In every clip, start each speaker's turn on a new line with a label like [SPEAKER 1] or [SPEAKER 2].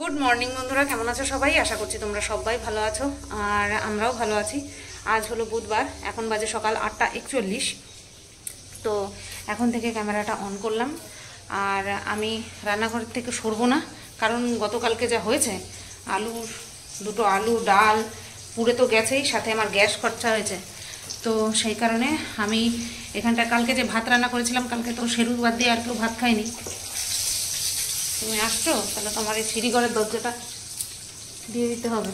[SPEAKER 1] Good morning বন্ধুরা। কেমন আছো সবাই? আশা করছি তোমরা সবাই ভালো আছো, আর আমরাও ভালো আছি। আজ হলো বুধবার, এখন বাজে সকাল আটটা একচল্লিশ। তো এখন থেকে ক্যামেরাটা অন করলাম। আর আমি রান্নাঘরের থেকে সরবো না, কারণ গতকালকে যা হয়েছে, আলু, দুটো আলু, ডাল, পুড়ে তো গেছেই, সাথে আমার গ্যাস খরচা হয়েছে। তো সেই কারণে আমি এখানটা কালকে যে ভাত রান্না করেছিলাম, কালকে তো সেরু বাদ দিয়ে আর কেউ ভাত খায়নি। তুমি আসছো? তাহলে তোমার এই সিঁড়িঘরের দরজাটা দিয়ে দিতে হবে।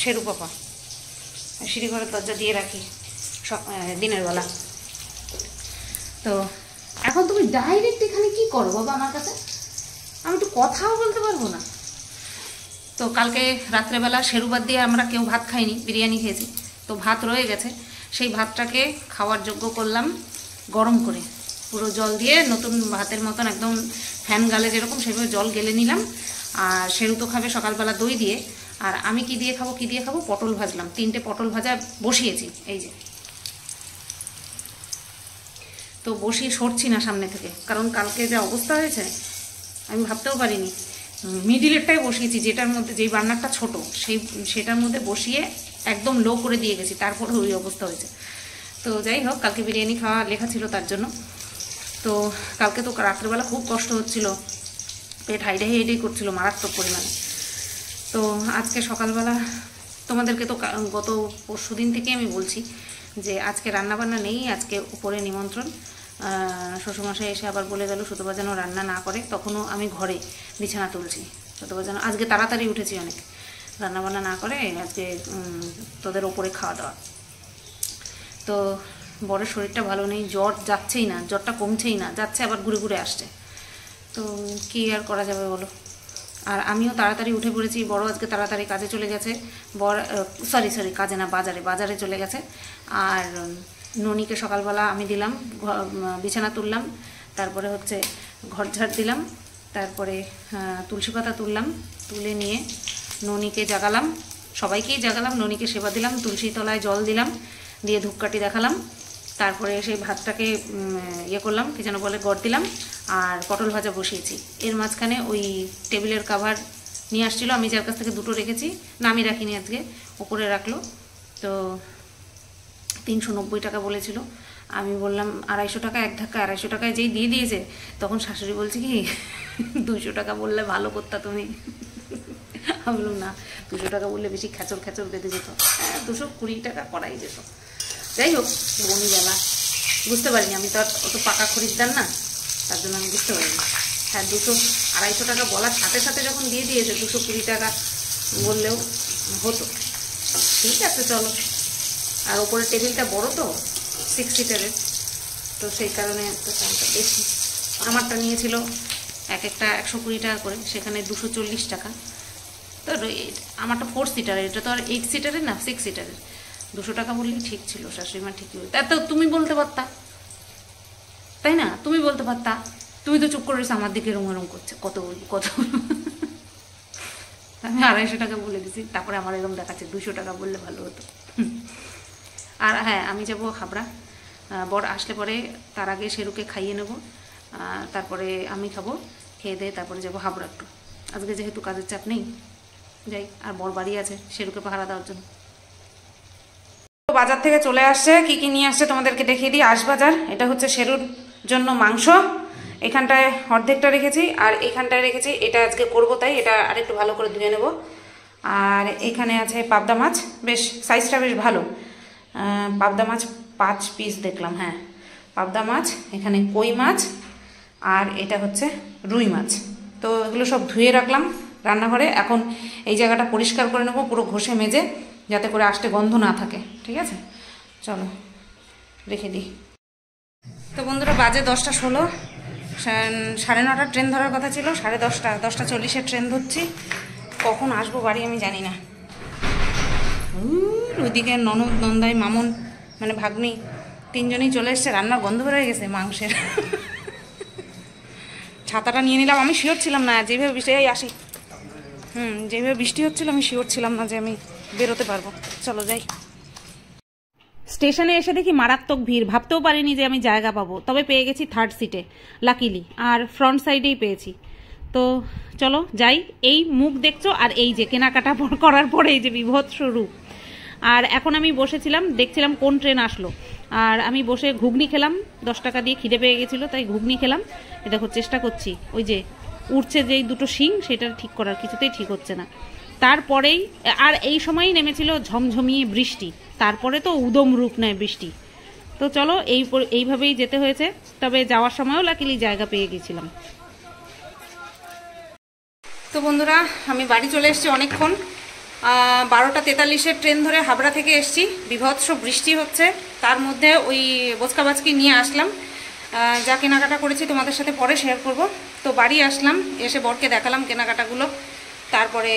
[SPEAKER 1] শেরু পাপা সিঁড়িঘরের দরজা দিয়ে রাখি দিনের বেলা। তো এখন তুমি ডাইরেক্ট এখানে কি করো বাবা আমার কাছে? আমি তো কথাও বলতে পারব না। তো কালকে রাত্রেবেলা শেরুবাদ দিয়ে আমরা কেউ ভাত খাইনি, বিরিয়ানি খেয়েছি। তো ভাত রয়ে গেছে। সেই ভাতটাকে খাওয়ার যোগ্য করলাম গরম করে। পুরো জল দিয়ে নতুন ভাতের মতন একদম ফ্যান গালে যেরকম সেভাবে জল গেলে নিলাম। আর সেরু তো খাবে সকালবেলা দই দিয়ে। আর আমি কি দিয়ে খাব, কি দিয়ে খাব? পটল ভাজলাম। তিনটে পটল ভাজা বসিয়েছি, এই যে। তো বসিয়ে সরছি না সামনে থেকে। কারণ কালকে যা অবস্থা হয়েছে, আমি ভাবতেও পারিনি। মিডিলেরটাই বসিয়েছি, যেটার মধ্যে, যেই বার্নারটা ছোট, সেই, সেটার মধ্যে বসিয়ে একদম লো করে দিয়ে গেছি। তারপরে ওই অবস্থা হয়েছে। তো যাই হোক, কালকে বিরিয়ানি খাওয়া লেখা ছিল তার জন্য। তো কালকে তো রাত্রেবেলা খুব কষ্ট হচ্ছিল। পেট হাইডে হাইডে করছিল মারাত্মক পরিমাণে। তো আজকে সকালবেলা তোমাদেরকে তো গত পরশু দিন থেকে আমি বলছি যে আজকে রান্নাবান্না নেই, আজকে উপরে নিমন্ত্রণ। শ্বশুরমশাই এসে আবার বলে গেল সুতবা যেন রান্না না করে, তখনও আমি ঘরে বিছানা তুলছি। সুতবা যেন আজকে তাড়াতাড়ি উঠেছি অনেক। রান্নাবান্না না করে আজকে তোদের ওপরে খাওয়া দাওয়া। তো বড়ের শরীরটা ভালো নেই, জ্বর যাচ্ছেই না, জ্বরটা কমছেই না, যাচ্ছে আবার ঘুরে ঘুরে আসছে। তো কী আর করা যাবে বলো? আর আমিও তাড়াতাড়ি উঠে পড়েছি, বড় আজকে তাড়াতাড়ি কাজে চলে গেছে। বড় সরি সরি কাজে না, বাজারে বাজারে চলে গেছে। আর ননিকে সকালবেলা আমি দিলাম বিছানা তুললাম, তারপরে হচ্ছে ঘর ঝাড় দিলাম, তারপরে তুলসী পাতা তুললাম, তুলে নিয়ে ননিকে জাগালাম, সবাইকেই জাগালাম, ননিকে সেবা দিলাম তুলসী তলায় জল দিলাম, দিয়ে ধূপকাঠি দেখালাম তারপরে সেই ভাতটাকে ইয়ে করলাম, কি যেন বলে, গড় দিলাম, আর পটল ভাজা বসিয়েছি। এর মাঝখানে ওই টেবিলের কাভার নিয়ে আসছিল, আমি যার কাছ থেকে দুটো রেখেছি, না, আমি রাখিনি আজকে, ওপরে রাখল। তো তিনশো নব্বই টাকা বলেছিল। আমি বললাম, আড়াইশো টাকা, এক ধাক্কা, আড়াইশো টাকায় যেই দিয়ে দিয়েছে, তখন শাশুড়ি বলছে কি, দুশো টাকা বললে ভালো করতা তুমি। আমি বললাম, না, দুশো টাকা বললে বেশি খেচর খেচর বেঁধে যেত। হ্যাঁ দুশো কুড়ি টাকা করাই যেত। যাই হোক, বমি বনিবেলা বুঝতে পারিনি, আমি তো অত পাকা খরিদ্দার না, তার জন্য আমি বুঝতে পারিনি। হ্যাঁ দুশো আড়াইশো টাকা বলার সাথে সাথে যখন দিয়ে দিয়েছে, দুশো কুড়ি টাকা বললেও হতো। ঠিক আছে, চলো। আর ওপরে টেবিলটা বড় তো সিক্স সিটারের তো সেই কারণে তো দামটা বেশি। আমারটা নিয়েছিল এক একটা একশো কুড়ি টাকা করে, সেখানে দুশো চল্লিশ টাকা। তো আমারটা ফোর সিটারের এটা তো আর এইট সিটারের না সিক্স সিটারের দুশো টাকা বললেই ঠিক ছিল শাশুড়িমা ঠিকই তা, তো তুমি বলতে পারতা? তাই না? তুমি বলতে পারতা? তুমি তো চুপ করে আমার দিকে এরম এরম করছে। কত কত আমি আড়াইশো টাকা বলে দিছি, তারপরে আমার এরকম দেখাচ্ছে দুশো টাকা বললে ভালো হতো। আর হ্যাঁ আমি যাব হাবড়া। বর আসলে পরে তার আগে সেরুকে খাইয়ে নেব। তারপরে আমি খাব, খেয়ে দিয়ে তারপরে যাব হাবড়া একটু। আজকে যেহেতু কাজের চাপ নেই, যাই, আর বর বাড়ি আছে, সেরুকে পাহারা দেওয়ার জন্য। বাজার থেকে চলে আসছে কি কি নিয়ে আসছে তোমাদেরকে দেখিয়ে দিই। আশবাজার, এটা হচ্ছে শেরুর জন্য মাংস। এখানটায় অর্ধেকটা রেখেছি, আর এখানটায় রেখেছি, এটা আজকে করব তাই, এটা আরেকটু ভালো করে ধুয়ে নেব। আর এখানে আছে পাবদা মাছ, বেশ সাইজটা বেশ ভালো। পাবদা মাছ পাঁচ পিস দেখলাম হ্যাঁ। পাবদা মাছ, এখানে কই মাছ, আর এটা হচ্ছে রুই মাছ। তো এগুলো সব ধুয়ে রাখলাম রান্নাঘরে। এখন এই জায়গাটা পরিষ্কার করে নেব, পুরো ঘষে মেজে। যাতে করে আসতে গন্ধ না থাকে, ঠিক আছে? চলো, রেখে দিই। তো বন্ধুরা, বাজে দশটা ষোলো। সাড়ে নটার ট্রেন ধরার কথা ছিল, সাড়ে দশটা দশটা চল্লিশের ট্রেন ধরছি। কখন আসব বাড়ি আমি জানি না। ওইদিকে ননদ, নন্দাই, মামন মানে ভাগ্নি, তিনজনই চলে এসছে রান্নার গন্ধ বেরোয় গেছে মাংসের। ছাতাটা নিয়ে নিলাম, আমি শিওর ছিলাম না, যেভাবে বৃষ্টি আসি। হুম, যেভাবে বৃষ্টি হচ্ছিল আমি শিওর ছিলাম না যে আমি বেরোতে পারব। চলো যাই। স্টেশনে এসে দেখি মারাত্মক ভিড়। ভাবতেও পারিনি যে আমি জায়গা পাবো। তবে পেয়ে গেছি থার্ড সিটে লাকিলি আর ফ্রন্ট সাইডেই পেয়েছি। তো চলো যাই। এই মুখ দেখছ আর এই যে কেনাকাটা করার পরে এই যে বিভৎস রূপ। আর এখন আমি বসেছিলাম, দেখছিলাম কোন ট্রেন আসলো। আর আমি বসে ঘুগনি খেলাম। দশ টাকা দিয়ে খিদে পেয়ে গেছিল, তাই ঘুগনি খেলাম। এ দেখো চেষ্টা করছি। ওই যে উঠছে যেই দুটো শিং, সেটা ঠিক করার, কিছুতেই ঠিক হচ্ছে না। তারপরেই, আর এই সময়ই নেমেছিল ঝমঝমিয়ে বৃষ্টি। তারপরে তো উদম রূপ নেয় বৃষ্টি। তো চলো, এই এইভাবেই যেতে হয়েছে। তবে যাওয়ার সময়ও লাকিলি জায়গা পেয়ে গেছিলাম। তো বন্ধুরা, আমি বাড়ি চলে এসেছি অনেকক্ষণ। বারোটা তেতাল্লিশের ট্রেন ধরে হাবড়া থেকে এসেছি। বিভৎস বৃষ্টি হচ্ছে। তার মধ্যে ওই বোচকা বাচকি নিয়ে আসলাম। যা কেনাকাটা করেছি তোমাদের সাথে পরে শেয়ার করব। তো বাড়ি আসলাম, এসে বরকে দেখালাম কেনাকাটাগুলো। তারপরে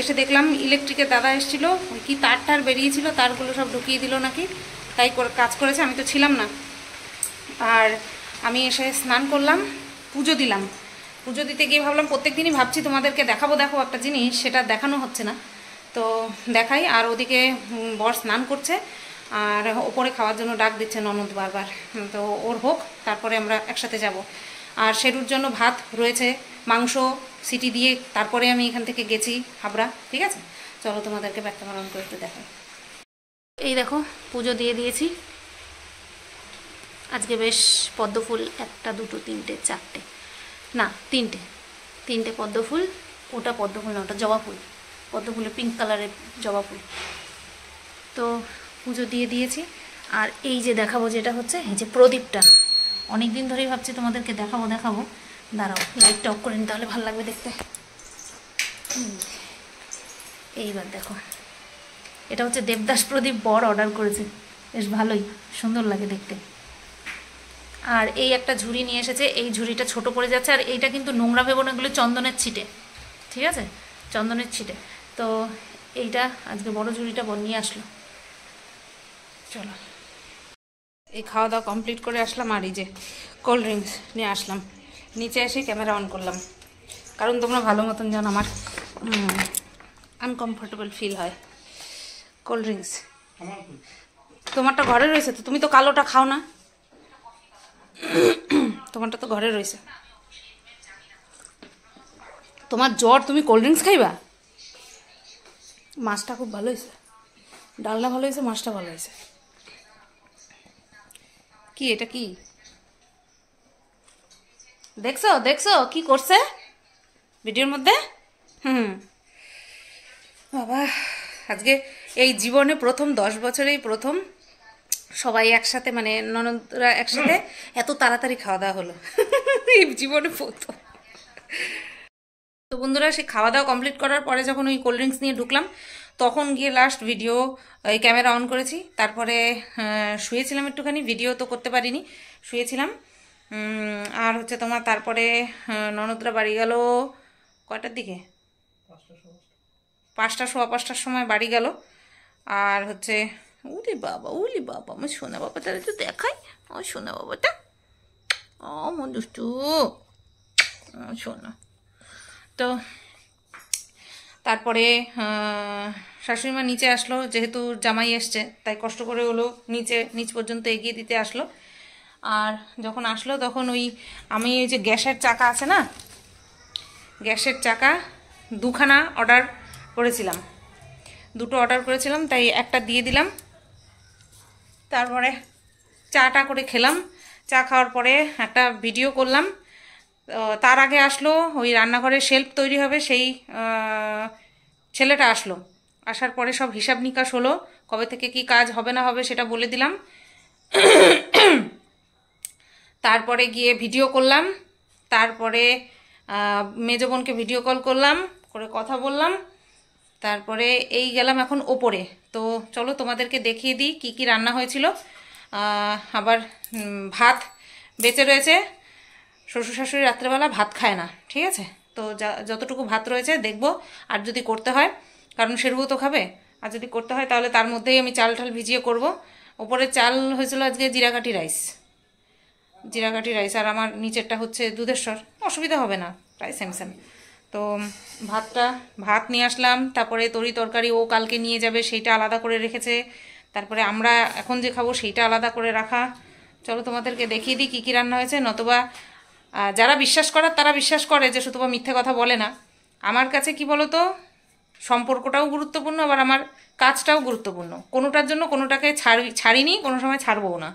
[SPEAKER 1] এসে দেখলাম ইলেকট্রিকের দাদা এসেছিল। কি তার টার বেরিয়েছিল, তারগুলো সব ঢুকিয়ে দিল নাকি? তাই করে কাজ করেছে, আমি তো ছিলাম না। আর আমি এসে স্নান করলাম, পুজো দিলাম। পুজো দিতে গিয়ে ভাবলাম প্রত্যেক দিনই ভাবছি তোমাদেরকে দেখাবো, দেখো একটা জিনিস, সেটা দেখানো হচ্ছে না। তো দেখাই, আর ওদিকে বর স্নান করছে, আর ওপরে খাওয়ার জন্য ডাক দিচ্ছে ননদ বারবার। তো ওর হোক, তারপরে আমরা একসাথে যাব। আর সেরুর জন্য ভাত রয়েছে, মাংস, সিটি দিয়ে। তারপরে আমি এখান থেকে গেছি হাবড়া, ঠিক আছে? চলো তোমাদেরকে ব্যক্ত মারণ করে একটু দেখাই। এই দেখো, পুজো দিয়ে দিয়েছি। আজকে বেশ পদ্ম ফুল, একটা, দুটো, তিনটে, চারটে। না, তিনটে। তিনটে পদ্ম ফুল, ওটা পদ্ম ফুল না, ওটা জবা ফুল। পদ্ম ফুলের পিঙ্ক কালারের জবা ফুল। তো পুজো দিয়ে দিয়েছি। আর এই যে দেখাবো যেটা হচ্ছে, এই যে প্রদীপটা। অনেক দিন ধরেই ভাবছি তোমাদেরকে দেখাবো দেখাবো। দাঁড়াও লাইটটা অফ করে নিই তাহলে ভালো লাগবে দেখতে। এইবার দেখো। এটা হচ্ছে দেবদাস প্রদীপ বর অর্ডার করেছে। বেশ ভালোই, সুন্দর লাগে দেখতে। আর এই একটা ঝুড়ি নিয়ে এসেছে, এই ঝুড়িটা ছোট পড়ে যাচ্ছে, আর এইটা কিন্তু নোংরা ভেবো না, এগুলো চন্দনের ছিটে। ঠিক আছে? চন্দনের ছিটে। তো এইটা আজকে বড় ঝুড়িটা নিয়ে আসলো। চলো। এই খাওয়া দাওয়া কমপ্লিট করে আসলাম আর এই যে কোল্ড ড্রিঙ্কস নিয়ে আসলাম। নিচে এসে ক্যামেরা অন করলাম। কারণ তোমরা ভালো মতন জানো আমার আনকমফোর্টেবল ফিল হয়। কোল্ড ড্রিঙ্কস তোমারটা ঘরে রয়েছে তো? তুমি তো কালোটা খাও না। তোমারটা তো ঘরে রয়েছে। তোমার জ্বর, তুমি কোল্ড ড্রিঙ্কস খাইবা? মাছটা খুব ভালো হয়েছে। ডালটা ভালো হয়েছে, মাছটা ভালো হয়েছে। কি, এটা কি? দেখছ দেখছ, কি করছে? ভিডিওর মধ্যে? হুম। বাবা, আজকে এই জীবনে প্রথম, দশ বছরেই প্রথম সবাই একসাথে মানে ননদরা একসাথে এত তাড়াতাড়ি খাওয়া দাওয়া হলো। এই জীবনে প্রথম। তো বন্ধুরা, সে খাওয়া দাওয়া কমপ্লিট করার পরে যখন ওই কোল্ড ড্রিঙ্কস নিয়ে ঢুকলাম তখন গিয়ে লাস্ট ভিডিও এই ক্যামেরা অন করেছি। তারপরে শুয়েছিলাম একটুখানি ভিডিও তো করতে পারিনি, শুয়েছিলাম। আর হচ্ছে তোমার তারপরে ননদরা বাড়ি গেল কয়টার দিকে? পাঁচটা সোয়া পাঁচটার সময় বাড়ি গেল। আর হচ্ছে, উলি বাবা উলি বাবা আমার সোনা বাবাটা তো দেখাই। আমার সোনা বাবাটা, ও মন দুষ্টু সোনা। তো তারপরে আহ, শাশুড়ি মা নিচে আসলো যেহেতু জামাই এসছে তাই কষ্ট করে হলো নিচে নিচ পর্যন্ত এগিয়ে দিতে আসলো। আর যখন আসলো তখন ওই আমি ওই যে গ্যাসের চাকা আছে না গ্যাসের চাকা দুখানা অর্ডার করেছিলাম। দুটো অর্ডার করেছিলাম তাই একটা দিয়ে দিলাম। তারপরে চাটা করে খেলাম। চা খাওয়ার পরে একটা ভিডিও করলাম। তার আগে আসলো, ওই রান্নাঘরে শেল্ফ তৈরি হবে, সেই ছেলেটা আসলো। আসার পরে সব হিসাব নিকাশ হলো, কবে থেকে কি কাজ হবে না হবে সেটা বলে দিলাম। তারপরে গিয়ে ভিডিও করলাম, তারপরে মেজো বোনকে ভিডিও কল করলাম, করে কথা বললাম, তারপরে এই গেলাম এখন ওপরে। তো চলো তোমাদেরকে দেখিয়ে দিই কি কি রান্না হয়েছিল। আবার ভাত বেঁচে রয়েছে। শ্বশুর শাশুড়ি রাত্রেবেলা ভাত খায় না, ঠিক আছে? তো যা- যতটুকু ভাত রয়েছে দেখব, আর যদি করতে হয়, কারণ সেরুও তো খাবে, আর যদি করতে হয় তাহলে তার মধ্যেই আমি চাল টাল ভিজিয়ে করব। ওপরে চাল হয়েছিল আজকে জিরাকাঠি রাইস। জিরাকাঠি রাইস, আর আমার নিচেরটা হচ্ছে দুধেশ্বর। অসুবিধা হবে না, প্রায় সেম সেম তো ভাতটা, ভাত নিয়ে আসলাম, তারপরে তরি তরকারি ও কালকে নিয়ে যাবে, সেইটা আলাদা করে রেখেছে। তারপরে আমরা এখন যে খাব সেইটা আলাদা করে রাখা। চলো তোমাদেরকে দেখিয়ে দিই কী কী রান্না হয়েছে, নতবা যারা বিশ্বাস করার, তারা বিশ্বাস করে যে শুধু মিথ্যে কথা বলে না। আমার কাছে কি বলতো? সম্পর্কটাও গুরুত্বপূর্ণ, আবার আমার কাজটাও গুরুত্বপূর্ণ। কোনোটার জন্য কোনোটাকে ছাড়ি, ছাড়িনি, কোনো সময় ছাড়বও না।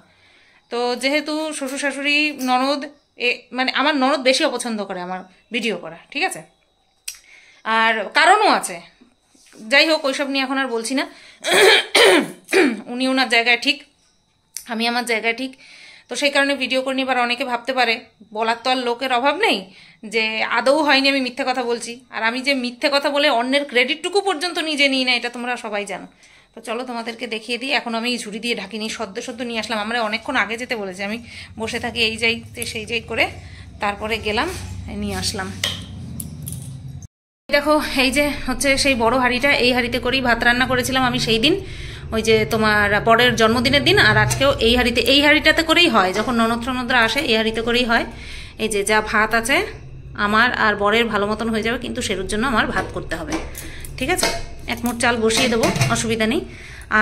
[SPEAKER 1] তো যেহেতু শ্বশুর শাশুড়ি ননদ এ মানে আমার ননদ বেশি অপছন্দ করে আমার ভিডিও করা, ঠিক আছে? আর কারণও আছে। যাই হোক, ওইসব নিয়ে এখন আর বলছি না। উনি ওনার জায়গায় ঠিক, আমি আমার জায়গায় ঠিক। তো সেই কারণে ভিডিও করে এবার অনেকে ভাবতে পারে, বলার তো আর লোকের অভাব নেই, যে আদৌ হয়নি আমি মিথ্যে কথা বলছি। আর আমি যে মিথ্যে কথা বলে অন্যের ক্রেডিটটুকু পর্যন্ত নিজে নিই না, এটা তোমরা সবাই জানো। তো চলো তোমাদেরকে দেখিয়ে দিই, এখন আমি ঝুড়ি দিয়ে ঢাকিনি সদ্য সদ্য নিয়ে আসলাম। আমরা অনেকক্ষণ আগে যেতে বলেছি, আমি বসে থাকি এই যাইতে সেই যাই করে তারপরে গেলাম, নিয়ে আসলাম। দেখো, এই যে হচ্ছে সেই বড় হাঁড়িটা, এই হাঁড়িতে করেই ভাত রান্না করেছিলাম আমি সেই দিন। ওই যে তোমার বরের জন্মদিনের দিন আর আজকেও এই হাঁড়িতে, এই হাঁড়িটাতে করেই হয়। যখন ননদ টনদরা আসে, এই হাঁড়িতে করেই হয়। এই যে যা ভাত আছে, আমার আর বরের ভালো মতন হয়ে যাবে, কিন্তু সেরুর জন্য আমার ভাত করতে হবে। ঠিক আছে? এক মুঠ চাল বসিয়ে দেবো, অসুবিধা নেই।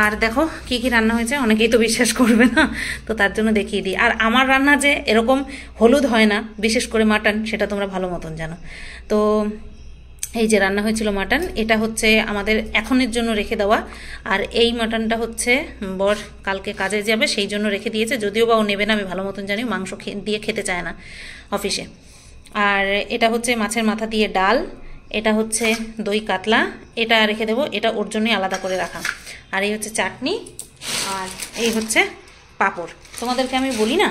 [SPEAKER 1] আর দেখো কি কি রান্না হয়েছে, অনেকেই তো বিশ্বাস করবে না, তো তার জন্য দেখিয়ে দিই। আর আমার রান্না যে এরকম হলুদ হয় না, বিশেষ করে মাটন, সেটা তোমরা ভালো মতন জানো। তো এই যে রান্না হয়েছিল মাটন, এটা হচ্ছে আমাদের এখনের জন্য রেখে দেওয়া। আর এই মাটনটা হচ্ছে বর কালকে কাজে যাবে, সেই জন্য রেখে দিয়েছে। যদিও বা ও নেবে না, আমি ভালো মতন জানি মাংস দিয়ে খেতে চায় না অফিসে। আর এটা হচ্ছে মাছের মাথা দিয়ে ডাল, এটা হচ্ছে দই কাতলা, এটা রেখে দেবো, এটা ওর জন্যই আলাদা করে রাখা। আর এই হচ্ছে চাটনি, আর এই হচ্ছে পাঁপড়। তোমাদেরকে আমি বলি না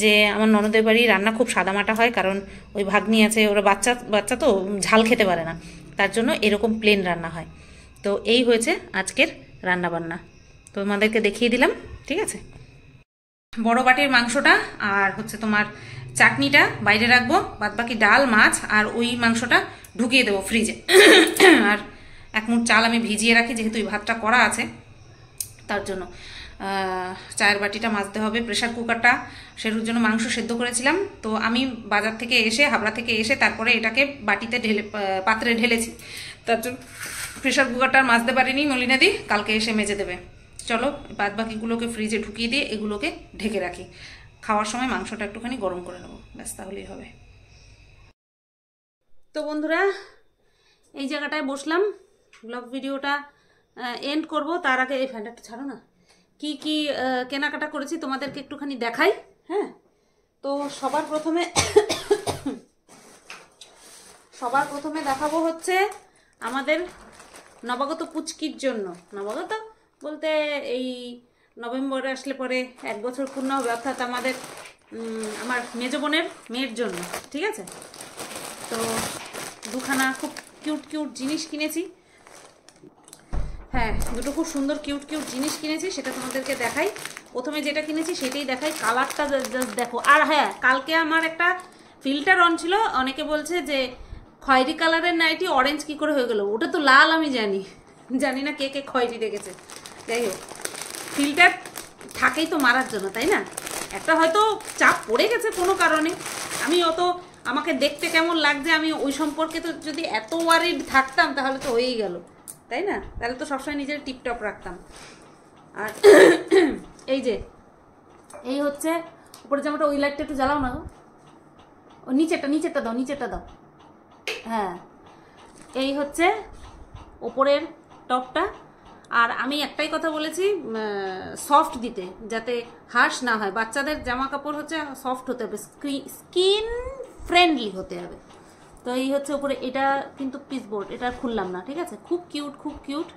[SPEAKER 1] যে আমার ননদের বাড়ি রান্না খুব সাদামাটা হয়, কারণ ওই ভাগ্নি আছে, ওরা বাচ্চা বাচ্চা তো ঝাল খেতে পারে না। তার জন্য এরকম প্লেন রান্না হয়। তো এই হয়েছে আজকের রান্না বান্না তোমাদেরকে দেখিয়ে দিলাম, ঠিক আছে? বড় বাটির মাংসটা আর হচ্ছে তোমার চাটনিটা বাইরে রাখব বাদ বাকি ডাল, মাছ আর ওই মাংসটা ঢুকিয়ে দেবো ফ্রিজে আর এক মুঠ চাল আমি ভিজিয়ে রাখি, যেহেতু ওই ভাতটা করা আছে, তার জন্য। চায়ের বাটিটা মাজতে হবে প্রেশার কুকারটা সেরুর জন্য মাংস সেদ্ধ করেছিলাম। তো আমি বাজার থেকে এসে, হাবড়া থেকে এসে তারপরে এটাকে বাটিতে ঢেলে পাত্রে ঢেলেছি। তার জন্য প্রেশার কুকারটা আর মাজতে পারিনি মলিনাদি কালকে এসে মেজে দেবে। চলো বাদ বাকিগুলোকে ফ্রিজে ঢুকিয়ে দিয়ে এগুলোকে ঢেকে রাখি। খাওয়ার সময় মাংসটা একটুখানি গরম করে নেব। ব্যাস, তাহলেই হবে। তো বন্ধুরা, এই জায়গাটায় বসলাম। ব্লগ ভিডিওটা এন্ড করব। তার আগে এই ফ্যানটা একটু ছাড়ো না। কি কি কেনাকাটা করেছি তোমাদেরকে একটুখানি দেখাই হ্যাঁ? তো সবার প্রথমে সবার প্রথমে দেখাবো হচ্ছে আমাদের নবাগত পুচকির জন্য। নবাগত বলতে এই নভেম্বরে আসলে পরে এক বছর পূর্ণ হবে, অর্থাৎ আমাদের আমার মেজ বোনের মেয়ের জন্য, ঠিক আছে? তো দুখানা খুব কিউট কিউট জিনিস কিনেছি। হ্যাঁ দুটো খুব সুন্দর কিউট কিউট জিনিস কিনেছি, সেটা তোমাদেরকে দেখাই। প্রথমে যেটা কিনেছি সেটাই দেখাই। কালারটা জাস্ট দেখো। আর হ্যাঁ কালকে আমার একটা ফিল্টার অন ছিল। অনেকে বলছে যে, খয়েরি কালারের নাইটি অরেঞ্জ কি করে হয়ে গেল? ওটা তো লাল, আমি জানি। জানি না কে কে খয়েরি দেখেছে যাই হোক ফিল্টার থাকেই তো মারার জন্য, তাই না? একটা হয়তো চাপ পড়ে গেছে কোনো কারণে। আমি অত, আমাকে দেখতে কেমন লাগছে, আমি ওই সম্পর্কে তো যদি এত ওয়ারিড থাকতাম, তাহলে তো হয়েই গেল। তাই না? তাহলে তো সবসময় নিজের টিপটপ রাখতাম। আর এই যে, এই হচ্ছে উপরে জামাটা ওই লাইটটা একটু জ্বালাও না গো। ও নিচেরটা নিচেরটা দাও নিচেরটা দাও। হ্যাঁ এই হচ্ছে ওপরের টপটা। আর আমি একটাই কথা বলেছি সফট দিতে, যাতে হার্শ না হয়। বাচ্চাদের জামা কাপড় হচ্ছে সফট হতে হবে স্কিন ফ্রেন্ডলি হতে হবে। তো এই হচ্ছে উপরে, এটা কিন্তু পিস বোর্ড এটা খুললাম না, ঠিক আছে? খুব কিউট খুব কিউট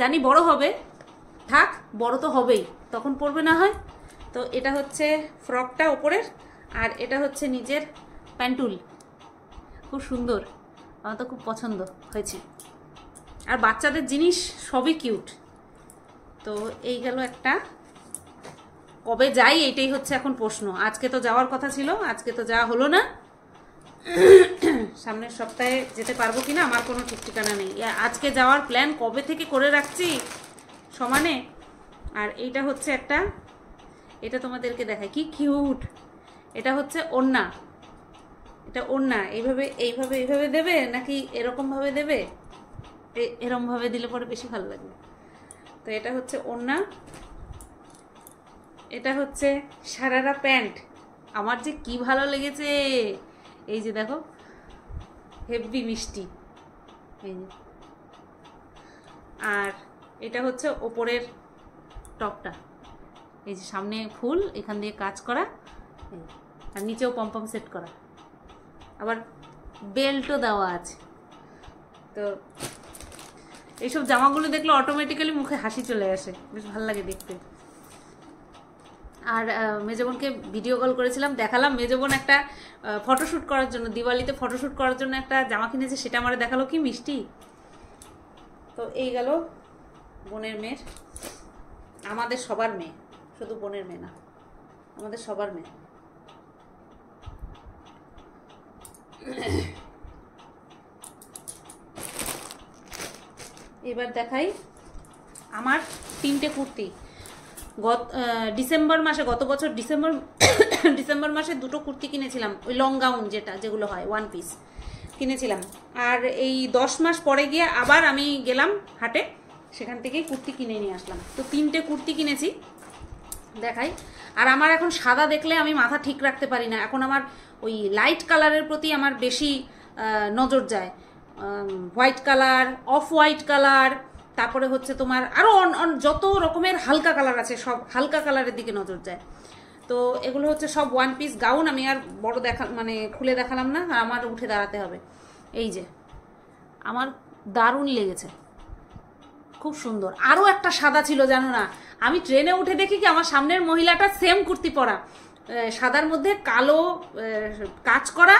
[SPEAKER 1] জানি বড় হবে, থাক, বড় তো হবেই, তখন পড়বে না হয়। তো এটা হচ্ছে ফ্রকটা ওপরের আর এটা হচ্ছে নিজের প্যান্টুল খুব সুন্দর, আমার তো খুব পছন্দ হয়েছে। আর বাচ্চাদের জিনিস সবই কিউট তো এই গেল একটা। কবে যাই এটাই হচ্ছে এখন প্রশ্ন। আজকে তো যাওয়ার কথা ছিল, আজকে তো যাওয়া হলো না। সামনের সপ্তাহে যেতে পারব কিনা আমার কোনো ঠিক ঠিকানা নেই। আজকে যাওয়ার প্ল্যান কবে থেকে করে রাখছি সমানে? আর এইটা হচ্ছে একটা, এটা তোমাদেরকে দেখায় কি কিউট এটা হচ্ছে ওন্না এটা ওন্না এইভাবে এইভাবে এইভাবে দেবে নাকি এরকমভাবে দেবে? এরমভাবে দিলে পরে বেশি ভালো লাগবে। তো এটা হচ্ছে ওন্না এটা হচ্ছে সারারা প্যান্ট। আমার যে কি ভালো লেগেছে! এই যে দেখো, হেভি মিষ্টি। আর এটা হচ্ছে ওপরের টপটা। এই যে সামনে ফুল, এখান দিয়ে কাজ করা। আর নিচেও পম্পম সেট করা। আবার বেল্টও দেওয়া আছে। তো এইসব জামাগুলো দেখলে অটোমেটিক্যালি মুখে হাসি চলে আসে। বেশ ভালো লাগে দেখতে। আর মেজবোনকে ভিডিও কল করেছিলাম, দেখালাম। মেজবোন একটা ফটোশ্যুট করার জন্য, দিওয়ালিতে ফটোশ্যুট করার জন্য একটা জামা কিনেছে, সেটা আমার দেখাল কি মিষ্টি? তো এই গেল বোনের মেয়ের, আমাদের সবার মেয়ে, শুধু বোনের মেয়ে না, আমাদের সবার মেয়ে। এবার দেখাই আমার তিনটে কুর্তি। গত ডিসেম্বর মাসে, গত বছর ডিসেম্বর ডিসেম্বর মাসে দুটো কুর্তি কিনেছিলাম, ওই লং গাউন যেটা, যেগুলো হয় ওয়ান পিস কিনেছিলাম। আর এই দশ মাস পরে গিয়ে আবার আমি গেলাম হাটে, সেখান থেকেই কুর্তি কিনে নিয়ে আসলাম। তো তিনটে কুর্তি কিনেছি, দেখাই। আর আমার এখন সাদা দেখলে আমি মাথা ঠিক রাখতে পারি না, এখন আমার ওই লাইট কালারের প্রতি আমার বেশি নজর যায়। White colour off white colour তারপরে হচ্ছে তোমার আরও যত রকমের হালকা কালার আছে, সব হালকা কালারের দিকে নজর যায়। তো এগুলো হচ্ছে সব ওয়ান পিস গাউন আমি আর বড় দেখা মানে খুলে দেখালাম না, আমার উঠে দাঁড়াতে হবে। এই যে, আমার দারুণ লেগেছে। খুব সুন্দর। আরও একটা সাদা ছিল, জানো না? আমি ট্রেনে উঠে দেখি কি, আমার সামনের মহিলাটা সেম কুর্তি পরা। সাদার মধ্যে কালো কাজ করা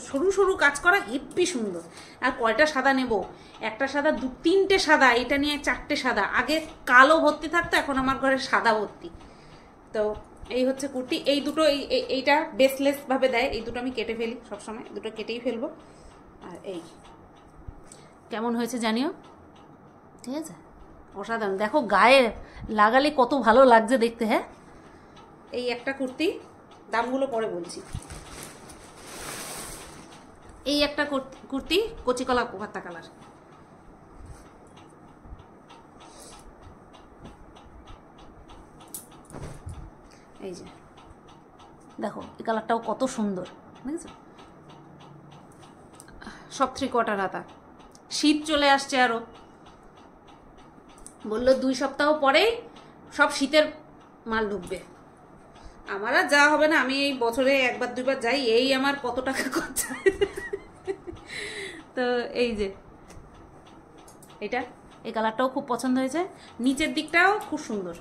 [SPEAKER 1] সরু- সরু কাজ করা হেব্বি সুন্দর। আর কয়টা সাদা নেব? একটা সাদা, দু, তিনটে সাদা, এটা নিয়ে চারটে সাদা। আগে কালো ভর্তি থাকতো, এখন আমার ঘরে সাদা ভর্তি। তো এই হচ্ছে কুর্তি। এই দুটো, এই- এই- এইটা বেসলেস ভাবে দেয়। এই দুটো আমি কেটে ফেলি সবসময়। দুটো কেটেই ফেলব। আর এই। কেমন হয়েছে জানিও? ঠিক আছে? অসাধারণ। দেখো গায়ে লাগালে কত ভালো লাগছে দেখতে হ্যাঁ? এই একটা কুর্তি, দামগুলো পরে বলছি। এই একটা কুর্তি- কচিকলা পাত্তা কালার। এই যে, দেখো, এই কালারটাও কত সুন্দর, বুঝেছ? সব থ্রি কোয়ার্টার হাতা। শীত চলে আসছে আরও। বলল দুই সপ্তাহ পরেই সব শীতের মাল ঢুকবে। আমার আর যা হবে না, আমি এই বছরে একবার দুইবার যাই, এই আমার কত টাকা খরচা। তো এই যে, এটা, এই কালারটাও খুব পছন্দ হয়েছে। নিচের দিকটাও খুব সুন্দর।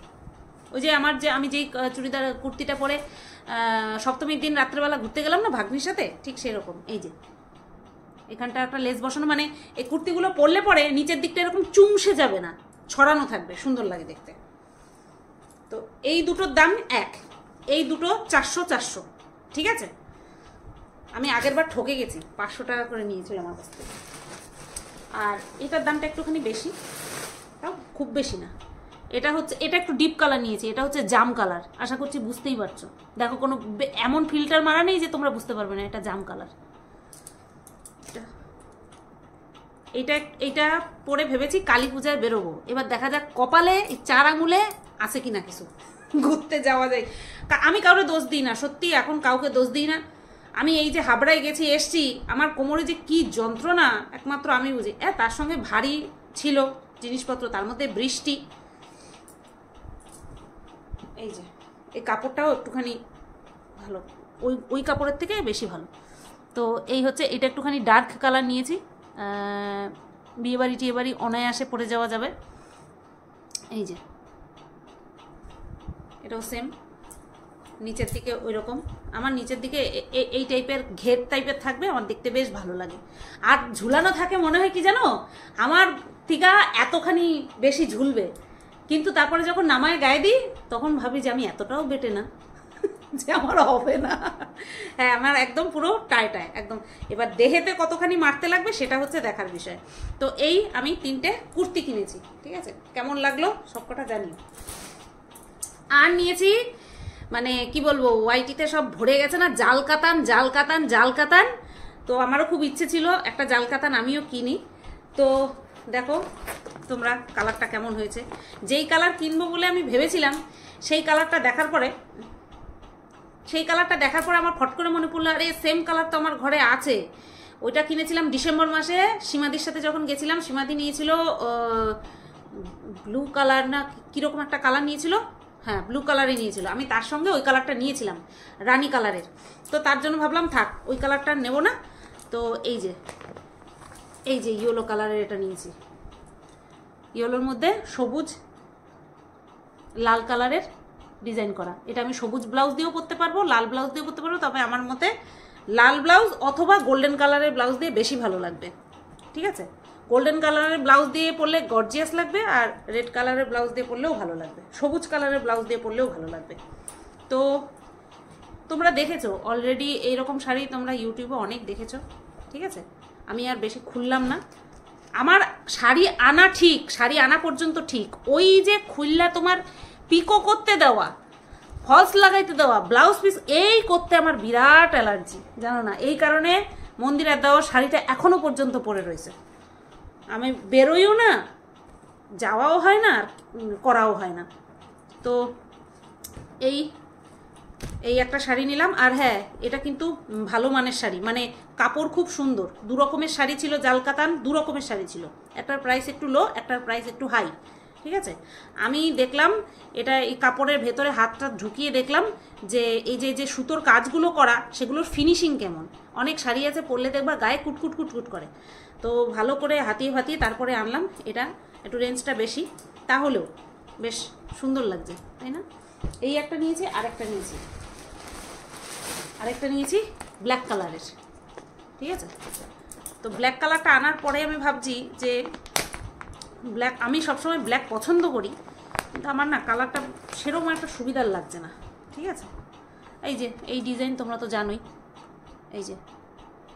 [SPEAKER 1] ওই যে আমার যে, আমি যেই চুড়িদার, কুর্তিটা পরে সপ্তমীর দিন রাত্রেবেলা ঘুরতে গেলাম না, ভাগ্নির সাথে? ঠিক সেরকম, এই যে। এখানটা একটা লেস বসানো মানে এই কুর্তিগুলো পরলে পরে নিচের দিকটা এরকম চুমসে যাবে না, ছড়ানো থাকবে, সুন্দর লাগে দেখতে। তো এই দুটোর দাম এক। এই দুটো চারশো চারশো, ঠিক আছে? আমি আগের বার ঠকে গেছি, পাঁচশো টাকা করে নিয়েছিল আমার কাছ থেকে। আর এটার দামটা একটুখানি বেশি, তাও খুব বেশি না। এটা হচ্ছে, এটা একটু ডিপ কালার নিয়েছি, এটা হচ্ছে জাম কালার আশা করছি বুঝতেই পারছ। দেখো, কোনো এমন ফিল্টার মারা নেই যে তোমরা বুঝতে পারবে না, এটা জাম কালার এটা এইটা পরে ভেবেছি কালী পূজায় বেরোবো। এবার দেখা যাক কপালে চার আঙুলে আছে কিনা কিছু। ঘুরতে যাওয়া যায়। আমি কাউকে দোষ দিই না, সত্যি এখন কাউকে দোষ দিই না। আমি এই যে হাবড়ায় গেছি, এসছি, আমার কোমরে যে কি যন্ত্রণা, একমাত্র আমি বুঝি। এ, তার সঙ্গে ভারী ছিল জিনিসপত্র, তার মধ্যে বৃষ্টি। এই যে, এই কাপড়টাও একটুখানি ভালো। ওই ওই কাপড়ের থেকে বেশি ভালো। তো এই হচ্ছে, এটা একটুখানি ডার্ক কালার নিয়েছি। বিয়েবাড়ি টিয়েবাড়ি অনায়াসে পরে যাওয়া যাবে। এই যে, এটাও সেম নিচের দিকে ওই রকম আমার নিচের দিকে এই টাইপের ঘের টাইপের থাকবে, আমার দেখতে বেশ ভালো লাগে। আর ঝুলানো থাকে মনে হয় কি জানো? আমার টিকা এতখানি বেশি ঝুলবে। কিন্তু তারপরে যখন নামায় গায়ে দিই, তখন ভাবি যে আমি এতটাও বেটে না, যে আমার হবে না। হ্যাঁ আমার একদম পুরো টাইটায় একদম। এবার দেহেতে কতখানি মারতে লাগবে, সেটা হচ্ছে দেখার বিষয়। তো এই আমি তিনটে কুর্তি কিনেছি, ঠিক আছে? কেমন লাগল? সবকটা জানি আর নিয়েছি মানে কি বলব ওয়াইটিতে সব ভরে গেছে না, জাল কাতান জাল কাতান জাল কাতান। তো আমারও খুব ইচ্ছে ছিল একটা জাল কাতান আমিও কিনি। তো দেখো তোমরা কালারটা কেমন হয়েছে। যেই কালার কিনবো বলে আমি ভেবেছিলাম, সেই কালারটা দেখার পরে, সেই কালারটা দেখার পরে আমার ফট করে মনে পড়ল, আরে সেম কালার তো আমার ঘরে আছে। ওইটা কিনেছিলাম ডিসেম্বর মাসে, সীমাদির সাথে যখন গেছিলাম, সীমাদি নিয়েছিল ব্লু কালার না কীরকম একটা কালার নিয়েছিল হ্যাঁ ব্লু কালারই নিয়েছিল। আমি তার সঙ্গে ওই কালারটা নিয়েছিলাম, রানী কালারের তো তার জন্য ভাবলাম, থাক, ওই কালারটা নেব না। তো এই যে এই যে ইয়েলো কালারের এটা নিয়েছি। ইয়েলোর মধ্যে সবুজ, লাল কালারের ডিজাইন করা। এটা আমি সবুজ ব্লাউজ দিয়েও পরতে পারব, লাল ব্লাউজ দিয়েও পরতে পারব, তবে আমার মতে লাল ব্লাউজ অথবা গোল্ডেন কালারের ব্লাউজ দিয়ে বেশি ভালো লাগবে। ঠিক আছে? গোল্ডেন কালারের ব্লাউজ দিয়ে পরলে গর্জিয়াস লাগবে আর রেড কালারের ব্লাউজ দিয়ে পরলেও ভালো লাগবে। সবুজ কালারের ব্লাউজ দিয়ে পরলেও ভালো লাগবে। তো তোমরা দেখেছ অলরেডি এইরকম শাড়ি তোমরা ইউটিউবে অনেক দেখেছ, ঠিক আছে? আমি আর বেশি খুললাম না। আমার শাড়ি আনা ঠিক, শাড়ি আনা পর্যন্ত ঠিক। ওই যে খুললা তোমার পিকো করতে দেওয়া ফলস লাগাইতে দেওয়া ব্লাউজ পিস এই করতে আমার বিরাট অ্যালার্জি জানো না, এই কারণে মন্দিরের দেওয়া শাড়িটা এখনও পর্যন্ত পরে রয়েছে। আমি বেরোইও না, যাওয়াও হয় না আর করাও হয় না। তো এই এই একটা শাড়ি নিলাম আর হ্যাঁ এটা কিন্তু ভালো মানের শাড়ি। মানে কাপড় খুব সুন্দর, দু রকমের শাড়ি ছিল জালকাতান, দু রকমের শাড়ি ছিল। একটার প্রাইস একটু লো একটার প্রাইস একটু হাই ঠিক আছে? আমি দেখলাম এটা এই কাপড়ের ভেতরে হাতটা ঢুকিয়ে দেখলাম যে এই যে যে সুতোর কাজগুলো করা, সেগুলোর ফিনিশিং কেমন? অনেক শাড়ি আছে, পরলে দেখবা গায়ে কুটকুট কুটকুট করে। তো ভালো করে হাতিয়ে ফাতিয়ে তারপরে আনলাম। এটা একটু রেঞ্জটা বেশি। তাহলেও বেশ সুন্দর লাগছে, তাই না? এই একটা নিয়েছি, আর একটা নিয়েছি। আরেকটা নিয়েছি ব্ল্যাক কালারের ঠিক আছে? তো ব্ল্যাক কালারটা আনার পরে আমি ভাবছি যে ব্ল্যাক আমি সবসময় ব্ল্যাক পছন্দ করি, কিন্তু আমার না কালারটা সেরকম একটা সুবিধার লাগছে না। ঠিক আছে? এই যে, এই ডিজাইন তোমরা তো জানোই। এই যে,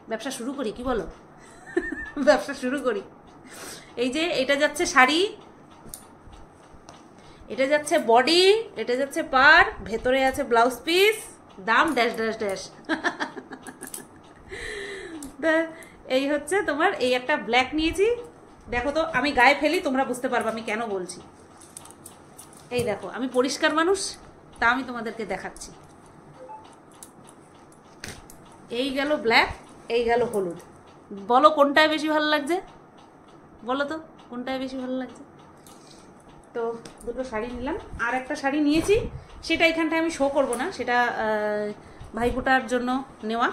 [SPEAKER 1] ব্যবসা শুরু করি, কি বলো? ব্যবসা শুরু করি। এই যে, এটা যাচ্ছে শাড়ি, এটা যাচ্ছে বডি এটা যাচ্ছে পার, ভেতরে আছে ব্লাউজ পিস দাম ড্যাশ ড্যাশ ড্যাশ এই হচ্ছে তোমার, এই একটা ব্ল্যাক নিয়েছি। দেখো তো, আমি গায়ে ফেলি, তোমরা বুঝতে পারব আমি কেন বলছি। এই দেখো, আমি পরিষ্কার মানুষ, তা আমি তোমাদেরকে দেখাচ্ছি। এই গেল ব্ল্যাক এই গেল হলুদ। বলো কোনটায় বেশি ভালো লাগছে? বলো তো, কোনটায় বেশি ভালো লাগছে? তো, দুটো শাড়ি নিলাম, আর একটা শাড়ি নিয়েছি, সেটা এখানটায় আমি শো করব না, সেটা ভাইফোঁটার জন্য নেওয়া।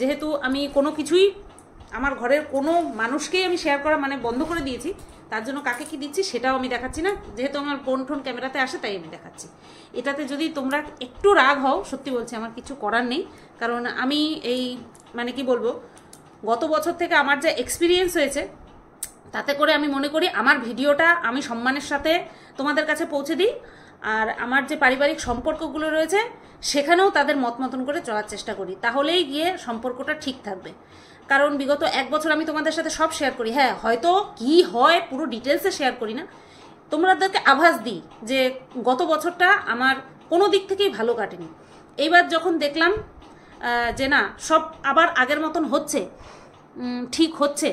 [SPEAKER 1] যেহেতু আমি কোনো কিছুই আমার ঘরের কোনো মানুষকেই আমি শেয়ার করা মানে বন্ধ করে দিয়েছি। তার জন্য কাকে কি দিচ্ছি সেটাও আমি দেখাচ্ছি না। যেহেতু আমার ফোন টোন ক্যামেরাতে আসে, তাই আমি দেখাচ্ছি। এটাতে যদি তোমরা একটু রাগ হও, সত্যি বলছি আমার কিছু করার নেই। কারণ আমি এই মানে কি বলব, গত বছর থেকে আমার যে এক্সপিরিয়েন্স হয়েছে, তাতে করে আমি মনে করি আমার ভিডিওটা আমি সম্মানের সাথে তোমাদের কাছে পৌঁছে দিই। আর আমার যে পারিবারিক সম্পর্কগুলো রয়েছে, সেখানেও তাদের মত মতন করে চলার চেষ্টা করি। তাহলেই গিয়ে সম্পর্কটা ঠিক থাকবে। কারণ বিগত এক বছর আমি তোমাদের সাথে সব শেয়ার করি। হ্যাঁ হয়তো কি হয় পুরো ডিটেলসে শেয়ার করি না। তোমাদেরকে আভাস দিই যে গত বছরটা আমার কোনো দিক থেকেই ভালো কাটেনি। এইবার যখন দেখলাম যে না, সব আবার আগের মতন হচ্ছে ঠিক হচ্ছে।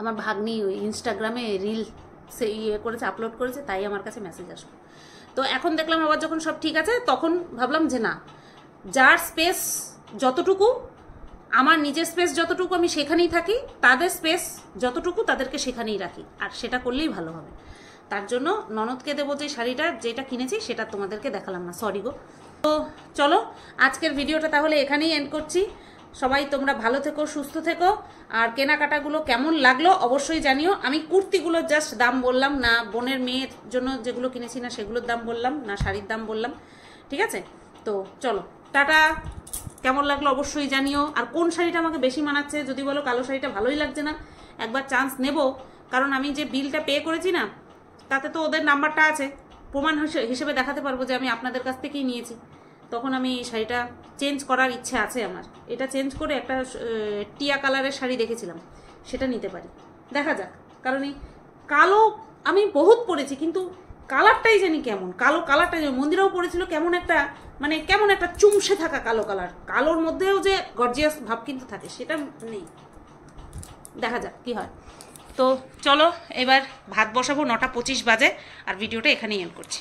[SPEAKER 1] আমার ভাগ্নি ইনস্টাগ্রামে রিল সে ইয়ে করেছে আপলোড করেছে, তাই আমার কাছে মেসেজ আসলো। তো এখন দেখলাম আবার যখন সব ঠিক আছে, তখন ভাবলাম যে না, যার স্পেস যতটুকু আমার নিজের স্পেস যতটুকু আমি সেখানেই থাকি, তাদের স্পেস যতটুকু তাদেরকে সেখানেই রাখি। আর সেটা করলেই ভালো হবে। তার জন্য ননদকে দেবো যে শাড়িটা, যেটা কিনেছি সেটা তোমাদেরকে দেখালাম না। সরি গো। তো চলো, আজকের ভিডিওটা তাহলে এখানেই এন্ড করছি। সবাই তোমরা ভালো থেকো, সুস্থ থেকো। আর কেনাকাটাগুলো কেমন লাগল অবশ্যই জানিও। আমি কুর্তিগুলোর জাস্ট দাম বললাম না, বোনের মেয়ের জন্য যেগুলো কিনেছি না, সেগুলোর দাম বললাম না, শাড়ির দাম বললাম। ঠিক আছে? তো চলো, টাটা! কেমন লাগল অবশ্যই জানিও। আর কোন শাড়িটা আমাকে বেশি মানাচ্ছে, যদি বলো কালো শাড়িটা ভালোই লাগছে না, একবার চান্স নেব। কারণ আমি যে বিলটা পে করেছি না, তাতে তো ওদের নাম্বারটা আছে। প্রমাণ হিসেবে দেখাতে পারব যে আমি আপনাদের কাছ থেকেই নিয়েছি। তখন আমি এই শাড়িটা চেঞ্জ করার ইচ্ছে আছে আমার। এটা চেঞ্জ করে একটা টিয়া কালারের শাড়ি দেখেছিলাম। সেটা নিতে পারি। দেখা যাক। কারণ এই কালো আমি বহুত পরেছি, কিন্তু কালারটাই জানি কেমন, কালো কালারটা কালারটাই মন্দিরেও পড়েছিল কেমন একটা মানে কেমন একটা চুমসে থাকা কালো কালার। কালোর মধ্যেও যে গর্জিয়াস ভাব কিন্তু থাকে, সেটা নেই। দেখা যাক কি হয়। তো চলো, এবার ভাত বসাবো, নটা পঁচিশ বাজে, আর ভিডিওটা এখানেই এন্ড করছি।